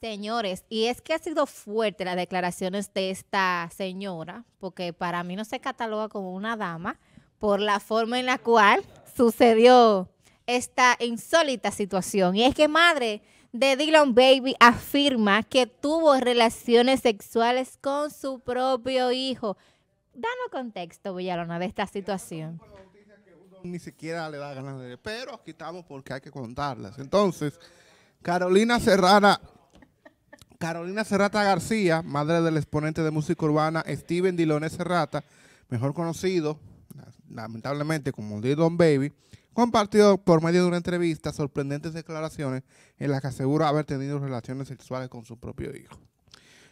Señores, y es que ha sido fuerte las declaraciones de esta señora, porque para mí no se cataloga como una dama por la forma en la cual sucedió esta insólita situación. Y es que madre de Dylan Baby afirma que tuvo relaciones sexuales con su propio hijo. Danos contexto, Villalona, de esta situación. Ni siquiera le da ganas de... Pero aquí estamos porque hay que contarlas. Entonces, Carolina Serrana Carolina Serrata García, madre del exponente de música urbana Steven Diloné Serrata, mejor conocido lamentablemente como Don Baby, compartió por medio de una entrevista sorprendentes declaraciones en las que asegura haber tenido relaciones sexuales con su propio hijo.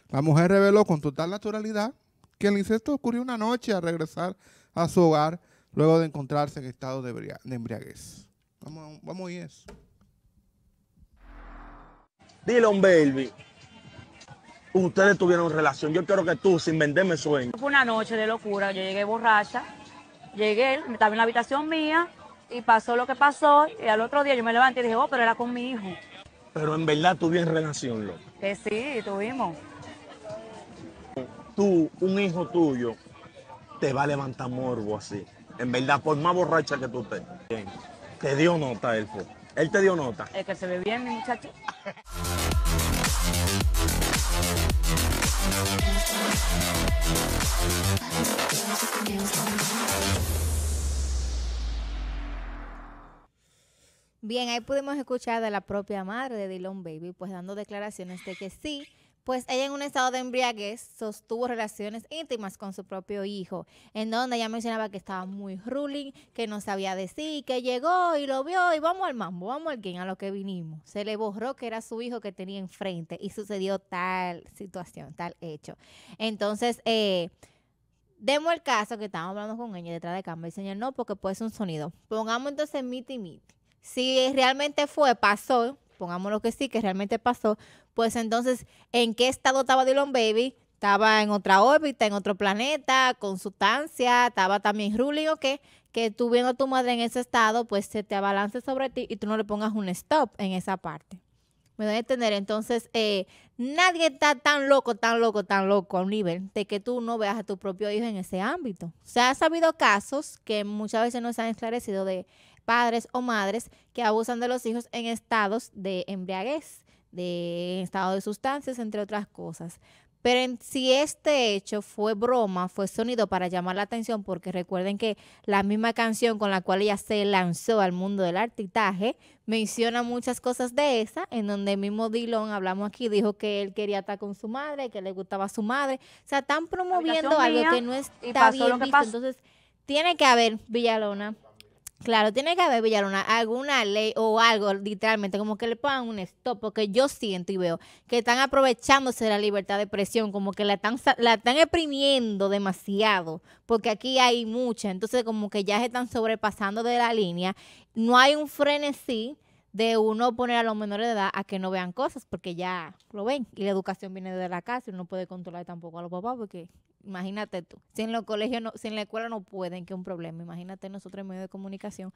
La mujer reveló con total naturalidad que el incesto ocurrió una noche al regresar a su hogar luego de encontrarse en estado de, embriaguez. Vamos, vamos oír eso. Dylan Baby ustedes tuvieron relación. Yo quiero que tú, sin venderme sueño. Fue una noche de locura. Yo llegué borracha, llegué, estaba en la habitación mía y pasó lo que pasó. Y al otro día yo me levanté y dije, oh, pero era con mi hijo. Pero en verdad tuvieron relación, loco. Que sí, tuvimos. Tú, un hijo tuyo, te va a levantar morbo así. En verdad, por más borracha que tú estés. Te dio nota él, fue. Él te dio nota. Es que se ve bien, mi muchacho. Bien, ahí pudimos escuchar de la propia madre de Dylan Baby, pues dando declaraciones de que sí, pues ella en un estado de embriaguez sostuvo relaciones íntimas con su propio hijo, en donde ella mencionaba que estaba muy ruling, que no sabía decir, que llegó y lo vio y vamos al mambo, vamos al game, a lo que vinimos. Se le borró que era su hijo que tenía enfrente y sucedió tal situación, tal hecho. Entonces, eh, demos el caso que estábamos hablando con ella detrás de cámara y señor, no, porque puede ser un sonido. Pongamos entonces y meet. Si realmente fue, pasó, pongámoslo que sí, que realmente pasó, pues entonces, ¿en qué estado estaba Dylan Baby? Estaba en otra órbita, en otro planeta, con sustancia, estaba también ruling o qué, que tú viendo a tu madre en ese estado, pues se te abalance sobre ti y tú no le pongas un stop en esa parte. Me doy a entender. Entonces, eh, nadie está tan loco, tan loco, tan loco a un nivel de que tú no veas a tu propio hijo en ese ámbito. Se ha sabido casos que muchas veces no se han esclarecido de padres o madres que abusan de los hijos en estados de embriaguez, de estado de sustancias, entre otras cosas. Pero si este hecho fue broma, fue sonido para llamar la atención, porque recuerden que la misma canción con la cual ella se lanzó al mundo del artitaje menciona muchas cosas de esa, en donde mismo Dillon, hablamos aquí, dijo que él quería estar con su madre, que le gustaba a su madre. O sea, están promoviendo algo que no está bien visto. Entonces, tiene que haber, Villalona, Claro, tiene que haber, Villalona, alguna ley o algo, literalmente, como que le pongan un stop, porque yo siento y veo que están aprovechándose de la libertad de expresión, como que la están, la están exprimiendo demasiado, porque aquí hay mucha, entonces como que ya se están sobrepasando de la línea. No hay un frenesí de uno poner a los menores de edad a que no vean cosas, porque ya lo ven, y la educación viene de la casa y uno puede controlar tampoco a los papás, porque Imagínate tú. Si en los colegios, no, si en la escuela no pueden, que es un problema. Imagínate nosotros en medio de comunicación.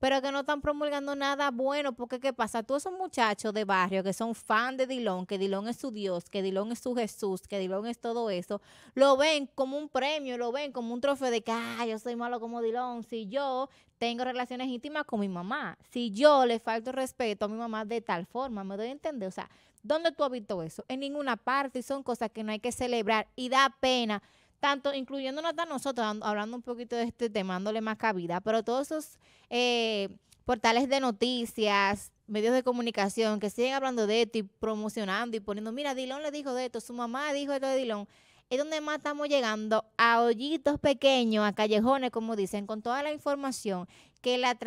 Pero que no están promulgando nada bueno, porque ¿qué pasa? Tú esos muchachos de barrio que son fan de Dilón, que Dilón es su Dios, que Dilón es su Jesús, que Dilón es todo eso, lo ven como un premio, lo ven como un trofeo de que, ah, yo soy malo como Dilón. Si yo tengo relaciones íntimas con mi mamá, si yo le falto respeto a mi mamá de tal forma, me doy a entender. O sea, ¿Dónde tú has visto eso? En ninguna parte y son cosas que no hay que celebrar y da pena, tanto incluyéndonos a nosotros, hablando un poquito de este tema, dándole más cabida, pero todos esos eh, portales de noticias, medios de comunicación que siguen hablando de esto y promocionando y poniendo, mira, Dilón le dijo de esto, su mamá dijo esto de Dilón es donde más estamos llegando a hoyitos pequeños, a callejones, como dicen, con toda la información que la,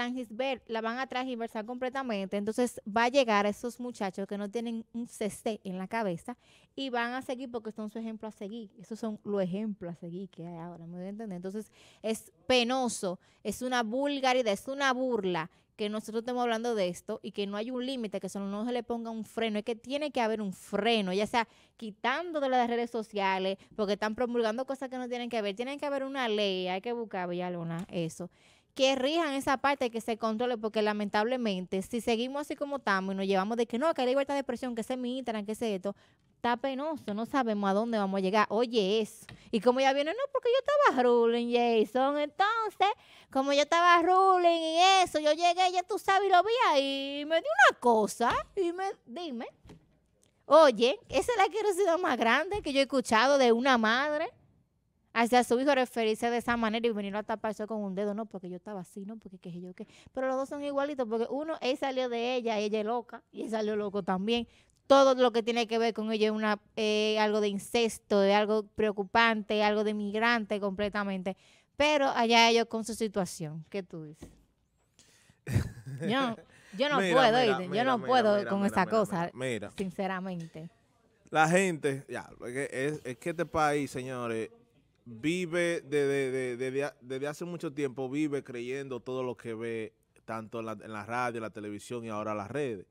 la van a transversar completamente. Entonces va a llegar a esos muchachos que no tienen un CC en la cabeza y van a seguir porque son su ejemplo a seguir. Esos son los ejemplos a seguir que hay ahora, ¿me voy? Entonces es penoso, es una vulgaridad, es una burla que nosotros estemos hablando de esto y que no hay un límite, que solo no se le ponga un freno, es que tiene que haber un freno, ya sea quitando de las redes sociales, porque están promulgando cosas que no tienen que ver, tiene que haber una ley, hay que buscar, Villalona, eso, que rijan esa parte, que se controle, porque lamentablemente, si seguimos así como estamos y nos llevamos de que no, que hay libertad de expresión, que es mi que es esto, está penoso, no sabemos a dónde vamos a llegar. Oye, eso. Y como ya viene, no, porque yo estaba ruling, Jason. Entonces, como yo estaba ruling y eso, yo llegué, ya tú sabes, y lo vi ahí, y me dio una cosa, y me, dime, oye, esa es la curiosidad más grande que yo he escuchado de una madre hacia su hijo referirse de esa manera y venir a taparse con un dedo, no, porque yo estaba así, no, porque qué yo qué. Pero los dos son igualitos, porque uno, él salió de ella, ella es loca, y él salió loco también. Todo lo que tiene que ver con ella es una, eh, algo de incesto, es algo preocupante, algo de migrante completamente. Pero allá ellos con su situación, ¿qué tú dices? Yo, yo no Mira, puedo, mira, yo no puedo con esa cosa, Mira, sinceramente. la gente, ya, es, es que este país, señores, vive desde, de- de- de- desde hace mucho tiempo, vive creyendo todo lo que ve, tanto en la, en la radio, la televisión y ahora las redes.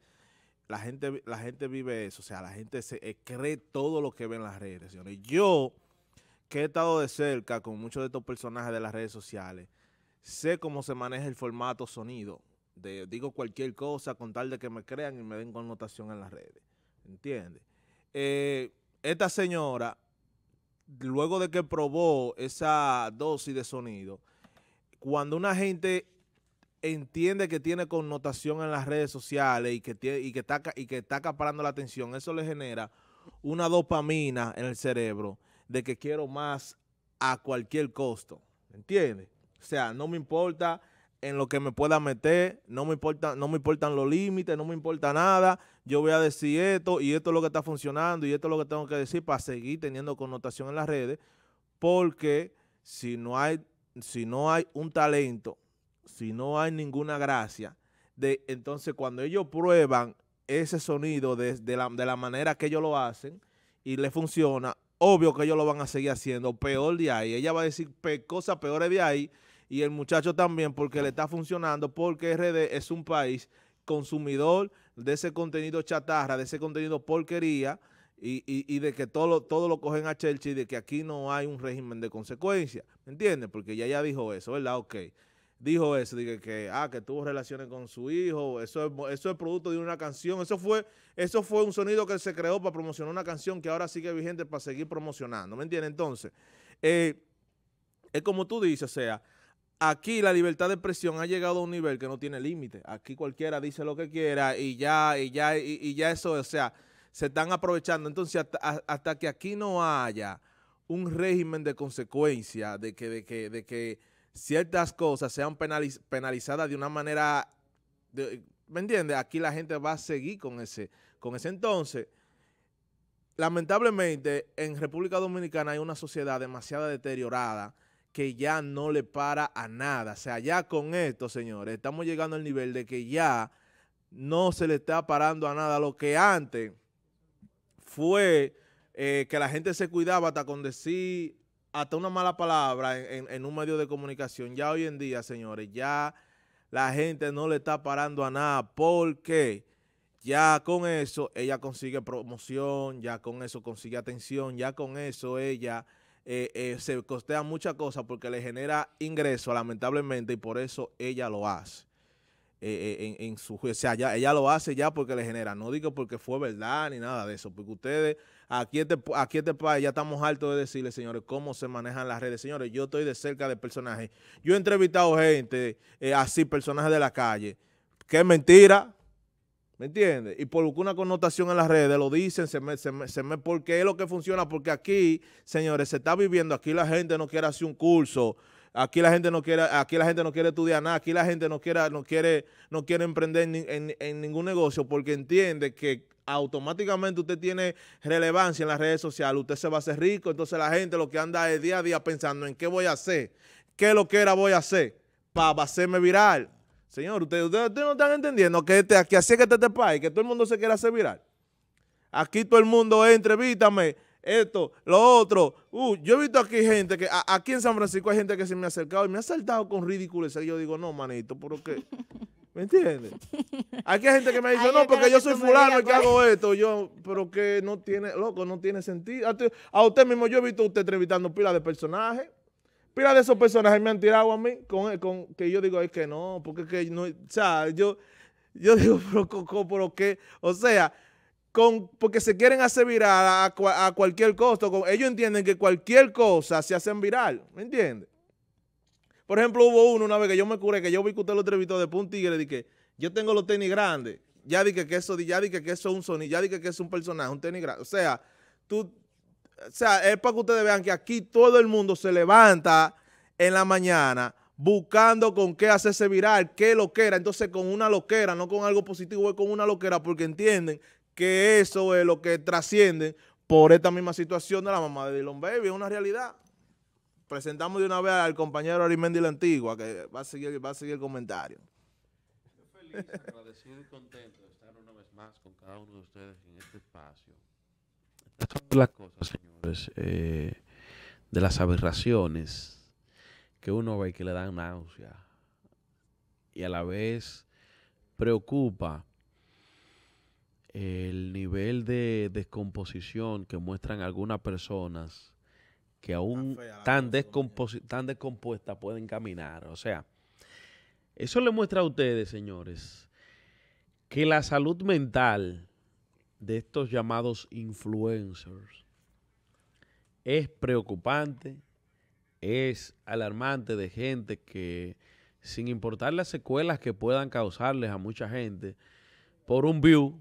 La gente, la gente vive eso, o sea, la gente se eh, cree todo lo que ve en las redes, señores. Yo, que he estado de cerca con muchos de estos personajes de las redes sociales, sé cómo se maneja el formato sonido. De, digo cualquier cosa con tal de que me crean y me den connotación en las redes. ¿Entiendes? Eh, esta señora, luego de que probó esa dosis de sonido, cuando una gente entiende que tiene connotación en las redes sociales y que, y que, está, y que está acaparando la atención, eso le genera una dopamina en el cerebro de que quiero más a cualquier costo. ¿Entiendes? O sea, no me importa en lo que me pueda meter, no me importa, no me importan los límites, no me importa nada. Yo voy a decir esto y esto es lo que está funcionando y esto es lo que tengo que decir para seguir teniendo connotación en las redes, porque si no hay, si no hay un talento, si no hay ninguna gracia, de entonces cuando ellos prueban ese sonido de, de la, de la manera que ellos lo hacen y le funciona, obvio que ellos lo van a seguir haciendo peor de ahí. Ella va a decir cosas peores de ahí y el muchacho también porque le está funcionando, porque RD es un país consumidor de ese contenido chatarra, de ese contenido porquería y, de que todo lo, todo lo cogen a Chelsea y de que aquí no hay un régimen de consecuencias. ¿Me entiendes? Porque ella ya dijo eso, ¿verdad? Ok. Dijo eso, dije que, ah, que tuvo relaciones con su hijo, eso es, eso es producto de una canción, eso fue, eso fue un sonido que se creó para promocionar una canción que ahora sigue vigente para seguir promocionando, ¿me entiendes? Entonces, eh, es como tú dices, o sea, aquí la libertad de expresión ha llegado a un nivel que no tiene límite. Aquí cualquiera dice lo que quiera y ya, y ya, y, ya eso, o sea, se están aprovechando. Entonces, hasta, que aquí no haya un régimen de consecuencia, de que, de que, de que ciertas cosas sean penaliz- penalizadas de una manera, ¿me entiendes? Aquí la gente va a seguir con ese, con ese entonces. Lamentablemente, en República Dominicana hay una sociedad demasiado deteriorada que ya no le para a nada. O sea, ya con esto, señores, estamos llegando al nivel de que ya no se le está parando a nada. Lo que antes fue eh, que la gente se cuidaba hasta con decir hasta una mala palabra en, en- en un medio de comunicación. Ya hoy en día, señores, ya la gente no le está parando a nada porque ya con eso ella consigue promoción, ya con eso consigue atención, ya con eso ella eh, eh, se costea muchas cosas porque le genera ingreso, lamentablemente, y por eso ella lo hace. eh, en, en su juicio. O sea, ella lo hace ya porque le genera. No digo porque fue verdad ni nada de eso. Porque ustedes, aquí este, aquí este país, ya estamos hartos de decirle, señores, cómo se manejan las redes. Señores, yo estoy de cerca de personajes. Yo he entrevistado gente así, personajes de la calle, es mentira. ¿Me entiendes? Y por una connotación en las redes lo dicen, se me, se me- se me- porque es lo que funciona, porque aquí, señores, se está viviendo, aquí la gente no quiere hacer un curso, aquí la gente no quiere, aquí la gente no quiere estudiar nada, aquí la gente no quiere, no quiere, no quiere emprender en ningún negocio porque entiende que automáticamente usted tiene relevancia en las redes sociales, usted se va a hacer rico, entonces la gente lo que anda es día a día pensando en qué voy a hacer, qué lo que era voy a hacer para hacerme viral. Señor, ustedes ustedes ustedes no están entendiendo que, este, que así es que está este país, que todo el mundo se quiere hacer viral. Aquí todo el mundo entrevítame, esto, lo otro. Uh, yo he visto aquí gente que, a- aquí en San Francisco hay gente que se me ha acercado y me ha saltado con ridículos. Y yo digo, no, manito, ¿pero qué? ¿Me entiendes? Aquí hay gente que me dice, Ay, no, porque yo soy fulano y que hago esto. Yo, pero que no tiene, loco, no tiene sentido. A usted mismo, yo he visto a usted entrevistando pila de personajes, Pila de esos personajes me han tirado a mí con, con que yo digo, es que no, porque que no, o sea, yo, yo digo, pero, co- pero que, o sea, con, porque se quieren hacer viral a, cua- a cualquier costo. con- ellos entienden que cualquier cosa se hacen viral, ¿me entiendes? Por ejemplo, hubo uno una vez que yo me curé, que yo vi que usted lo entrevistó después un tigre, que yo tengo los tenis grandes, ya dije que eso, ya dije que eso es un sonido, ya dije que es un personaje, un tenis grande. O sea, tú, o sea, es para que ustedes vean que aquí todo el mundo se levanta en la mañana buscando con qué hacerse viral, qué loquera. Entonces, con una loquera, no con algo positivo, es con una loquera porque entienden que eso es lo que trasciende por esta misma situación de la mamá de Dylan Baby. Es una realidad. Presentamos de una vez al compañero Arimendi la Antigua, que va a seguir, va a seguir el comentario. feliz, agradecido y contento de estar una vez más con cada uno de ustedes en este espacio. Estas son las cosas, señores, eh, de las aberraciones que uno ve que le dan náusea y a la vez preocupa el nivel de descomposición que muestran algunas personas que aún tan, tan descompuestas pueden caminar. O sea, eso le muestra a ustedes, señores, que la salud mental de estos llamados influencers. Es preocupante, es alarmante de gente que, sin importar las secuelas que puedan causarles a mucha gente, por un view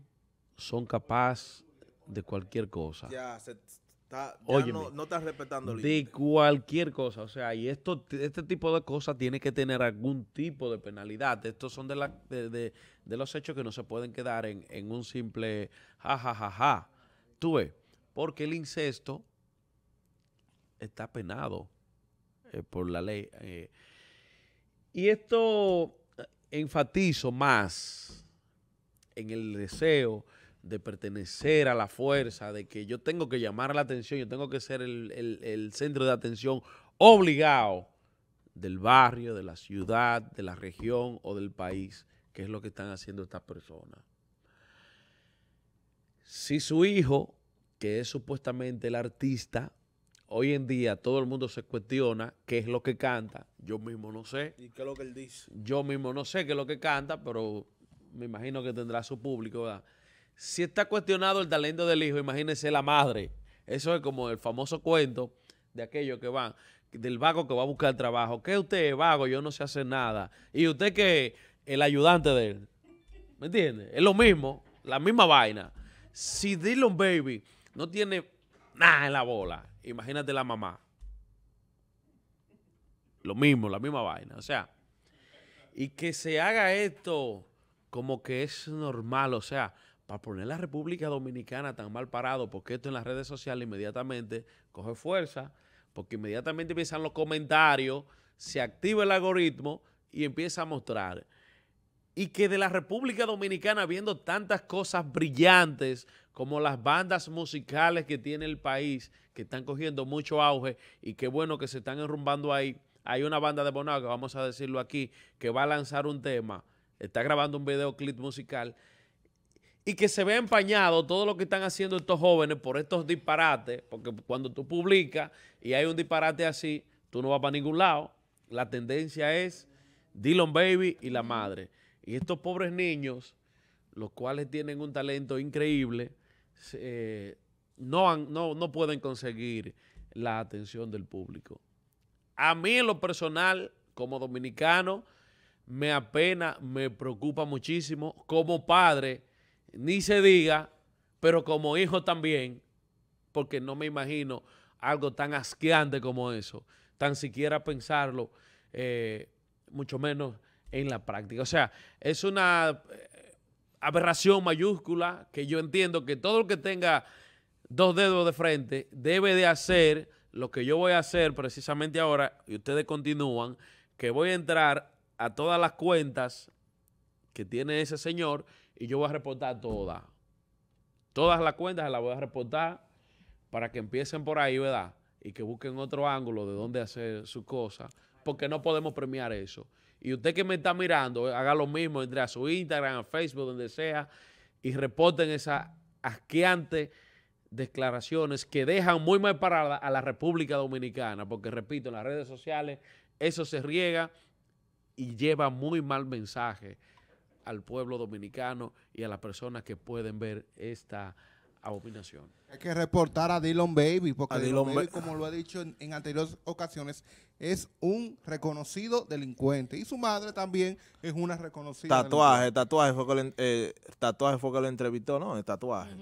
son capaces de cualquier cosa. Ya, se está, ya Óyeme, no, no estás respetando el de cualquier cosa. O sea, y esto, este tipo de cosas tiene que tener algún tipo de penalidad. Estos son de, la, de, de- de los hechos que no se pueden quedar en, en un simple ja, ja, ja, ja. Tú ves, porque el incesto está penado eh, por la ley. eh. y esto eh, enfatizo más en el deseo de pertenecer a la fuerza, de que yo tengo que llamar la atención, yo tengo que ser el, el- el centro de atención obligado del barrio, de la ciudad, de la región o del país, que es lo que están haciendo estas personas. Si su hijo, que es supuestamente el artista, hoy en día todo el mundo se cuestiona qué es lo que canta, yo mismo no sé, ¿Y qué es lo que él dice? yo mismo no sé qué es lo que canta, pero me imagino que tendrá su público. ¿verdad? Si está cuestionado el talento del hijo, imagínese la madre. Eso es como el famoso cuento de aquellos que van, del vago que va a buscar trabajo. ¿Qué usted es vago? Yo no sé hacer nada. Y usted que el ayudante de él. ¿Me entiende? Es lo mismo, la misma vaina. Si Dylan Baby no tiene nada en la bola, imagínate la mamá. Lo mismo, la misma vaina. O sea, y que se haga esto como que es normal, o sea, para poner la República Dominicana tan mal parado, porque esto en las redes sociales inmediatamente coge fuerza, porque inmediatamente empiezan los comentarios, se activa el algoritmo y empieza a mostrar. Y que de la República Dominicana, viendo tantas cosas brillantes como las bandas musicales que tiene el país, que están cogiendo mucho auge y qué bueno que se están enrumbando ahí. Hay una banda de Bonao, que vamos a decirlo aquí, que va a lanzar un tema, está grabando un videoclip musical y que se ve empañado todo lo que están haciendo estos jóvenes por estos disparates, porque cuando tú publicas y hay un disparate así, tú no vas para ningún lado. La tendencia es Dylan Baby y la madre. Y estos pobres niños, los cuales tienen un talento increíble, eh, no, no, no pueden conseguir la atención del público. A mí en lo personal, como dominicano, me apena, me preocupa muchísimo. Como padre, ni se diga, pero como hijo también, porque no me imagino algo tan asqueante como eso, tan siquiera pensarlo, eh, mucho menos en la práctica. O sea, es una eh, aberración mayúscula que yo entiendo que todo el que tenga dos dedos de frente debe de hacer lo que yo voy a hacer precisamente ahora, y ustedes continúan, que voy a entrar a todas las cuentas que tiene ese señor y yo voy a reportar todas. Todas las cuentas las voy a reportar para que empiecen por ahí, ¿verdad? Y que busquen otro ángulo de dónde hacer su cosa, porque no podemos premiar eso. Y usted que me está mirando, eh, haga lo mismo, entre a su Instagram, a Facebook, donde sea, y reporten esa asqueante declaraciones que dejan muy mal parada a la República Dominicana, porque repito, en las redes sociales eso se riega y lleva muy mal mensaje al pueblo dominicano y a las personas que pueden ver esta abominación. Hay que reportar a Dylan Baby, porque A Dylan Dylan Baby, Ba- como lo he dicho en, en anteriores ocasiones, es un reconocido delincuente. Y su madre también es una reconocida Tatuaje, tatuaje fue que lo, en- eh, tatuaje fue que lo entrevistó, ¿no? El tatuaje.